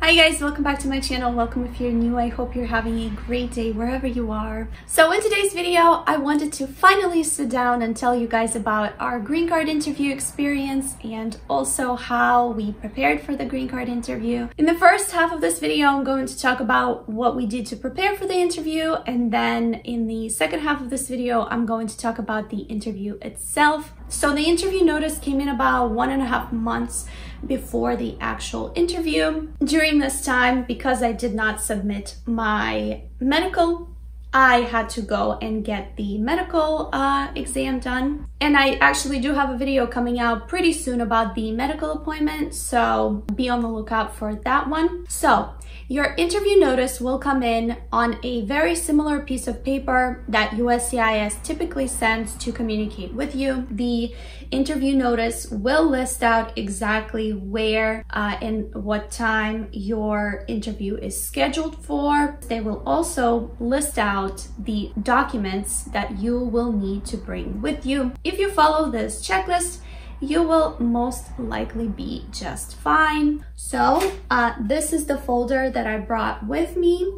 Hi guys, welcome back to my channel. Welcome if you're new. I hope you're having a great day wherever you are. So in today's video, I wanted to finally sit down and tell you guys about our green card interview experience and also how we prepared for the green card interview. In the first half of this video, I'm going to talk about what we did to prepare for the interview and then in the second half of this video, I'm going to talk about the interview itself. So the interview notice came in about one and a half months before the actual interview. During this time, because I did not submit my medical, I had to go and get the medical uh, exam done. And I actually do have a video coming out pretty soon about the medical appointment, so be on the lookout for that one. So your interview notice will come in on a very similar piece of paper that USCIS typically sends to communicate with you. The interview notice will list out exactly where uh, and what time your interview is scheduled for. They will also list out the documents that you will need to bring with you. If you follow this checklist, you will most likely be just fine. So uh, this is the folder that I brought with me.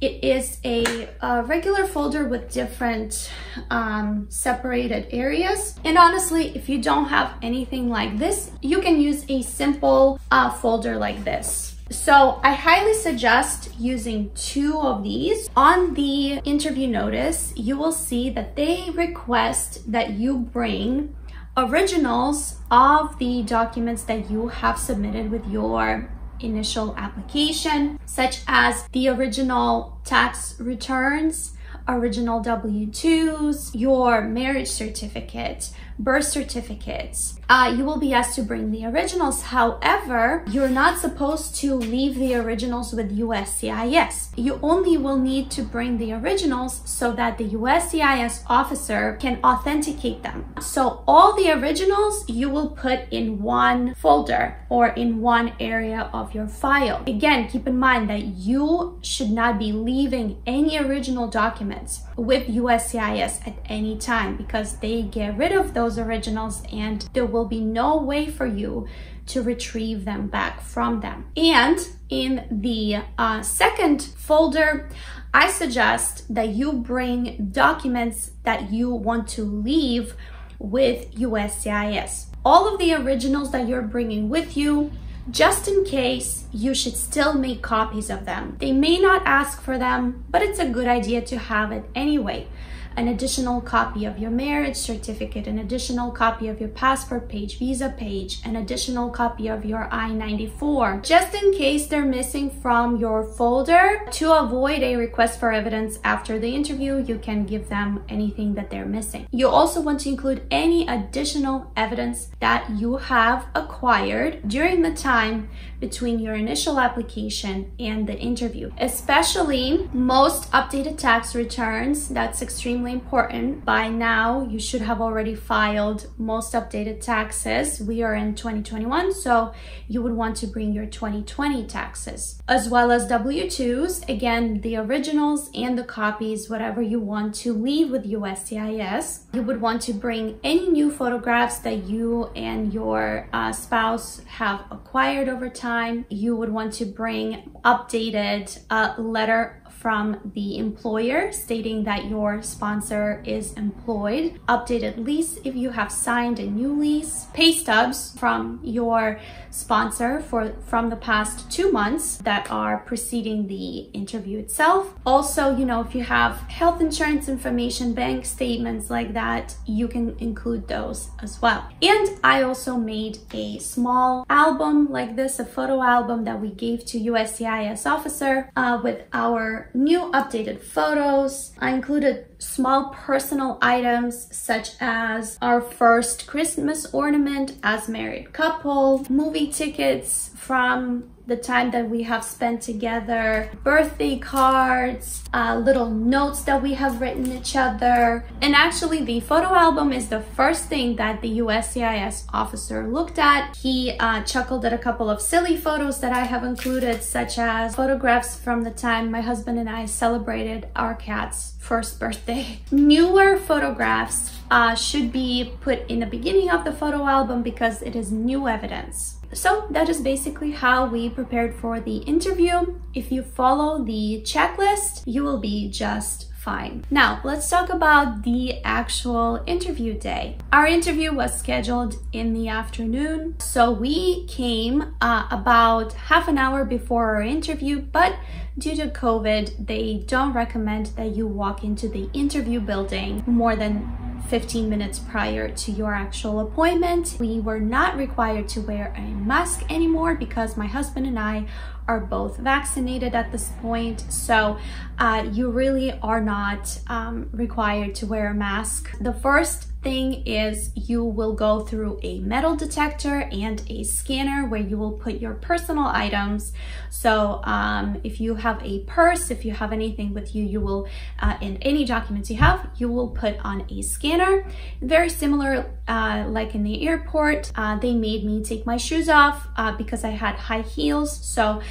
It is a, a regular folder with different um, separated areas. And honestly, if you don't have anything like this, you can use a simple uh, folder like this. So I highly suggest using two of these. On the interview notice, you will see that they request that you bring originals of the documents that you have submitted with your initial application, such as the original tax returns, original W-2s, your marriage certificate, birth certificates. Uh, you will be asked to bring the originals. However, you're not supposed to leave the originals with USCIS. You only will need to bring the originals so that the USCIS officer can authenticate them. So all the originals you will put in one folder or in one area of your file. Again, keep in mind that you should not be leaving any original documents with USCIS at any time because they get rid of those those originals and there will be no way for you to retrieve them back from them. And in the uh, second folder, I suggest that you bring documents that you want to leave with USCIS. All of the originals that you're bringing with you, just in case you should still make copies of them. They may not ask for them, but it's a good idea to have it anyway an additional copy of your marriage certificate, an additional copy of your passport page, visa page, an additional copy of your I-94, just in case they're missing from your folder. To avoid a request for evidence after the interview, you can give them anything that they're missing. You also want to include any additional evidence that you have acquired during the time between your initial application and the interview, especially most updated tax returns. That's extremely extremely important. By now, you should have already filed most updated taxes. We are in 2021, so you would want to bring your 2020 taxes, as well as W-2s. Again, the originals and the copies, whatever you want to leave with USCIS. You would want to bring any new photographs that you and your uh, spouse have acquired over time. You would want to bring updated uh, letter from the employer stating that your sponsor is employed, updated lease if you have signed a new lease, pay stubs from your sponsor for from the past two months that are preceding the interview itself. Also, you know, if you have health insurance information, bank statements like that, you can include those as well. And I also made a small album like this, a photo album that we gave to USCIS officer uh, with our new updated photos. I included small personal items such as our first Christmas ornament as married couple, movie tickets from the time that we have spent together, birthday cards, uh, little notes that we have written each other. And actually the photo album is the first thing that the USCIS officer looked at. He uh, chuckled at a couple of silly photos that I have included, such as photographs from the time my husband and I celebrated our cat's first birthday. Newer photographs uh, should be put in the beginning of the photo album because it is new evidence. So that is basically how we prepared for the interview. If you follow the checklist, you will be just fine. Now, let's talk about the actual interview day. Our interview was scheduled in the afternoon, so we came uh, about half an hour before our interview, but due to COVID, they don't recommend that you walk into the interview building more than 15 minutes prior to your actual appointment. We were not required to wear a mask anymore because my husband and I are both vaccinated at this point. So uh, you really are not um, required to wear a mask. The first thing is you will go through a metal detector and a scanner where you will put your personal items. So um, if you have a purse, if you have anything with you, you will, uh, in any documents you have, you will put on a scanner. Very similar uh, like in the airport, uh, they made me take my shoes off uh, because I had high heels. So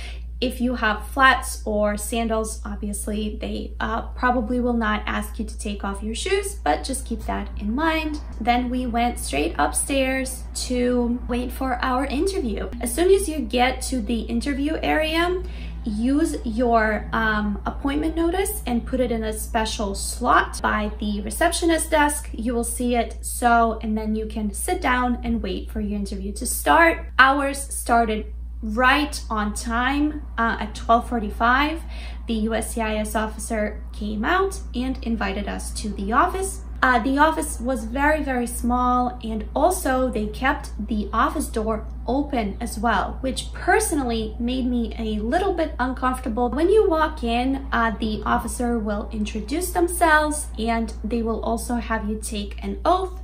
if you have flats or sandals, obviously they uh, probably will not ask you to take off your shoes, but just keep that in mind. Then we went straight upstairs to wait for our interview. As soon as you get to the interview area, use your um, appointment notice and put it in a special slot by the receptionist desk. You will see it so, and then you can sit down and wait for your interview to start. Ours started right on time uh, at 12.45 the USCIS officer came out and invited us to the office. Uh, the office was very very small and also they kept the office door open as well which personally made me a little bit uncomfortable. When you walk in uh, the officer will introduce themselves and they will also have you take an oath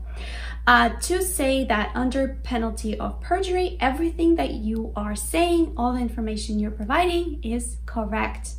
uh, to say that under penalty of perjury, everything that you are saying, all the information you're providing is correct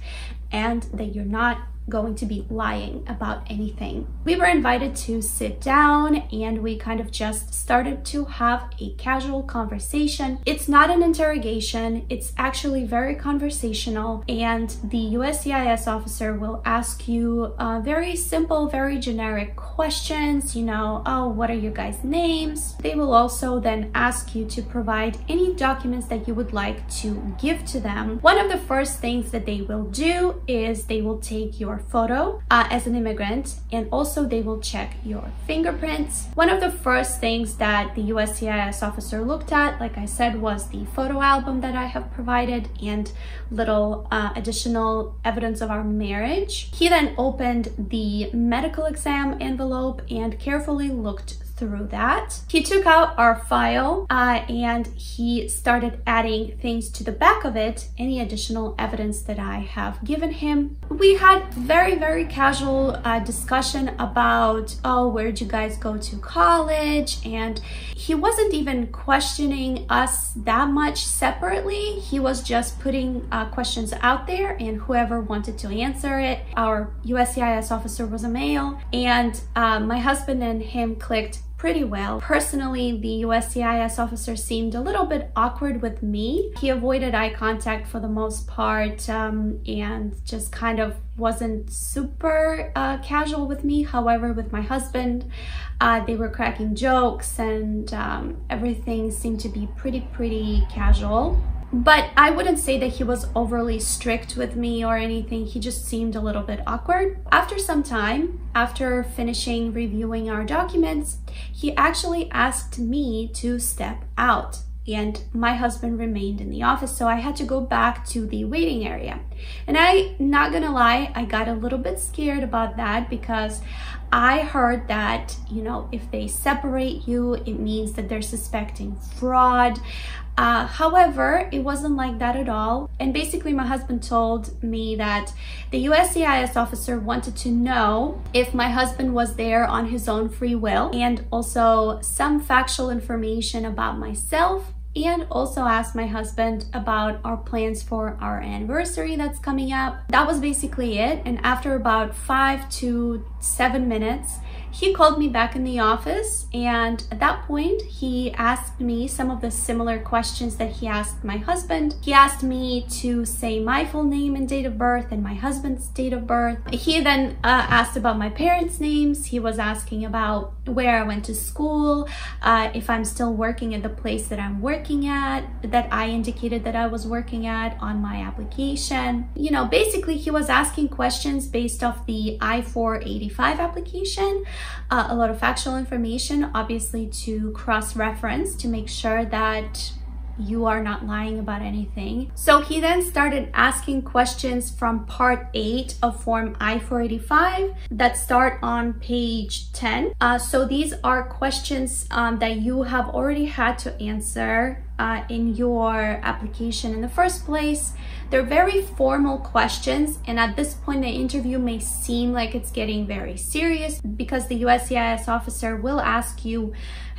and that you're not going to be lying about anything. We were invited to sit down and we kind of just started to have a casual conversation. It's not an interrogation, it's actually very conversational and the USCIS officer will ask you uh, very simple, very generic questions, you know, oh, what are your guys' names? They will also then ask you to provide any documents that you would like to give to them. One of the first things that they will do is they will take your your photo uh, as an immigrant and also they will check your fingerprints. One of the first things that the USCIS officer looked at, like I said, was the photo album that I have provided and little uh, additional evidence of our marriage. He then opened the medical exam envelope and carefully looked through that. He took out our file uh, and he started adding things to the back of it, any additional evidence that I have given him. We had very, very casual uh, discussion about, oh, where'd you guys go to college? And he wasn't even questioning us that much separately. He was just putting uh, questions out there and whoever wanted to answer it. Our USCIS officer was a male and uh, my husband and him clicked pretty well. Personally, the USCIS officer seemed a little bit awkward with me. He avoided eye contact for the most part um, and just kind of wasn't super uh, casual with me. However, with my husband, uh, they were cracking jokes and um, everything seemed to be pretty, pretty casual but I wouldn't say that he was overly strict with me or anything. He just seemed a little bit awkward. After some time, after finishing reviewing our documents, he actually asked me to step out and my husband remained in the office so I had to go back to the waiting area and I not gonna lie I got a little bit scared about that because I heard that you know if they separate you it means that they're suspecting fraud uh, however, it wasn't like that at all. And basically, my husband told me that the USCIS officer wanted to know if my husband was there on his own free will and also some factual information about myself and also asked my husband about our plans for our anniversary that's coming up. That was basically it. And after about five to seven minutes, he called me back in the office and at that point he asked me some of the similar questions that he asked my husband. He asked me to say my full name and date of birth and my husband's date of birth. He then uh, asked about my parents' names. He was asking about where I went to school, uh, if I'm still working at the place that I'm working at, that I indicated that I was working at on my application. You know, basically he was asking questions based off the I-485 application, uh, a lot of factual information, obviously to cross-reference to make sure that you are not lying about anything. So he then started asking questions from part 8 of form I-485 that start on page 10. Uh, so these are questions um, that you have already had to answer uh, in your application in the first place. They're very formal questions and at this point the interview may seem like it's getting very serious because the USCIS officer will ask you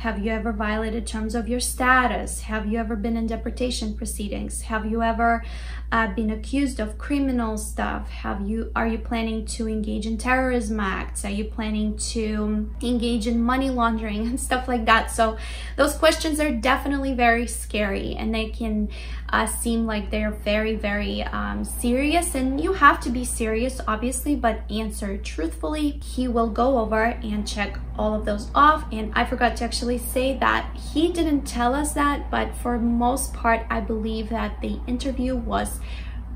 have you ever violated terms of your status? Have you ever been in deportation proceedings? Have you ever uh, been accused of criminal stuff? Have you are you planning to engage in terrorism acts? Are you planning to engage in money laundering and stuff like that? So those questions are definitely very scary and they can uh, seem like they're very, very um, serious and you have to be serious, obviously, but answer truthfully. He will go over and check all of those off. And I forgot to actually say that he didn't tell us that, but for most part, I believe that the interview was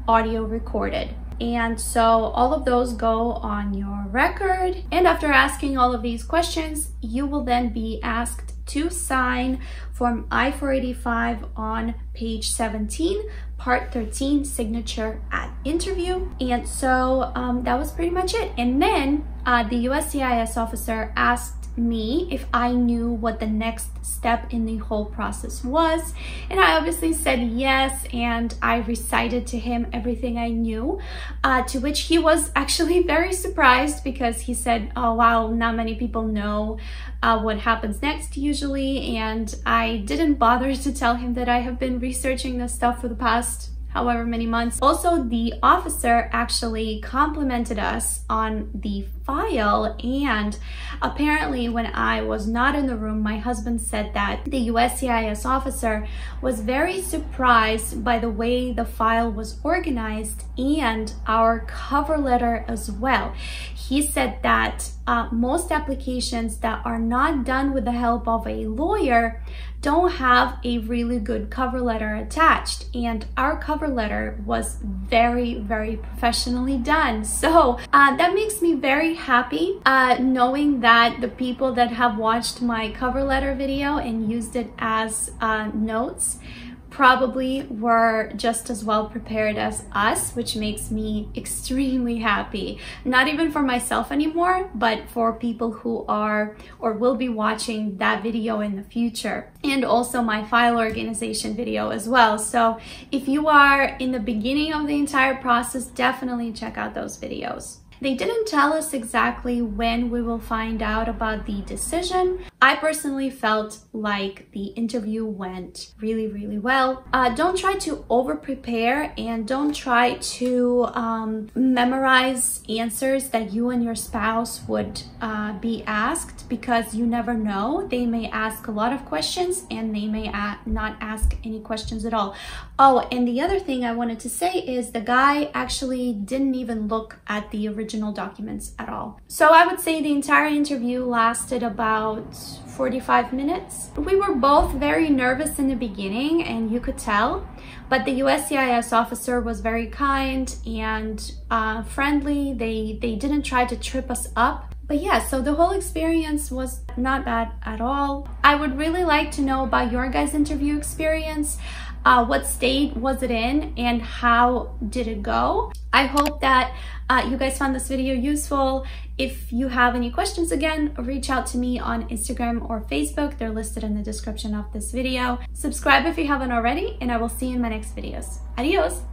audio recorded. And so all of those go on your record. And after asking all of these questions, you will then be asked to sign Form I-485 on page 17, part 13, signature at interview. And so um, that was pretty much it. And then uh, the USCIS officer asked me if I knew what the next step in the whole process was. And I obviously said yes, and I recited to him everything I knew, uh, to which he was actually very surprised because he said, oh wow, not many people know uh, what happens next usually. And I didn't bother to tell him that I have been researching this stuff for the past however many months. Also, the officer actually complimented us on the file and apparently when I was not in the room, my husband said that the USCIS officer was very surprised by the way the file was organized and our cover letter as well. He said that uh, most applications that are not done with the help of a lawyer don't have a really good cover letter attached. And our cover letter was very very professionally done. So uh, that makes me very happy uh, knowing that the people that have watched my cover letter video and used it as uh, notes probably were just as well prepared as us, which makes me extremely happy. Not even for myself anymore, but for people who are or will be watching that video in the future. And also my file organization video as well. So if you are in the beginning of the entire process, definitely check out those videos. They didn't tell us exactly when we will find out about the decision. I personally felt like the interview went really, really well. Uh, don't try to over prepare and don't try to um, memorize answers that you and your spouse would uh, be asked because you never know. They may ask a lot of questions and they may not ask any questions at all. Oh, and the other thing I wanted to say is the guy actually didn't even look at the original documents at all. So I would say the entire interview lasted about 45 minutes. We were both very nervous in the beginning and you could tell, but the USCIS officer was very kind and uh, friendly. They, they didn't try to trip us up. But yeah, so the whole experience was not bad at all. I would really like to know about your guys' interview experience uh, what state was it in and how did it go. I hope that uh, you guys found this video useful. If you have any questions again, reach out to me on Instagram or Facebook. They're listed in the description of this video. Subscribe if you haven't already and I will see you in my next videos. Adios!